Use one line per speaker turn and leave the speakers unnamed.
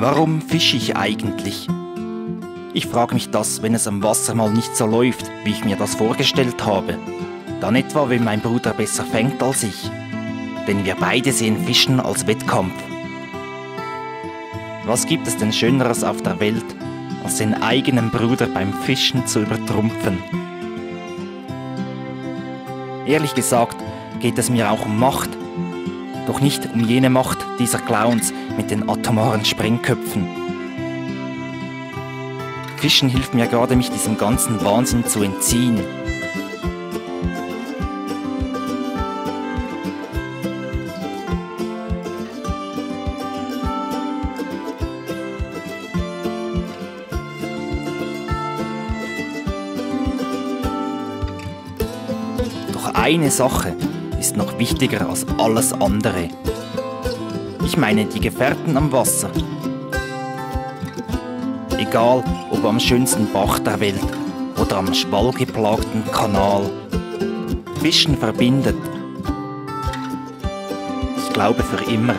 Warum fische ich eigentlich? Ich frage mich das, wenn es am Wasser mal nicht so läuft, wie ich mir das vorgestellt habe. Dann etwa, wenn mein Bruder besser fängt als ich. Denn wir beide sehen Fischen als Wettkampf. Was gibt es denn Schöneres auf der Welt, als den eigenen Bruder beim Fischen zu übertrumpfen? Ehrlich gesagt geht es mir auch um Macht, doch nicht um jene Macht dieser Clowns mit den atomaren Sprengköpfen. Fischen hilft mir gerade, mich diesem ganzen Wahnsinn zu entziehen. Doch eine Sache ist noch wichtiger als alles andere. Ich meine die Gefährten am Wasser. Egal, ob am schönsten Bach der Welt oder am schwallgeplagten Kanal. Fischen verbindet. Ich glaube für immer.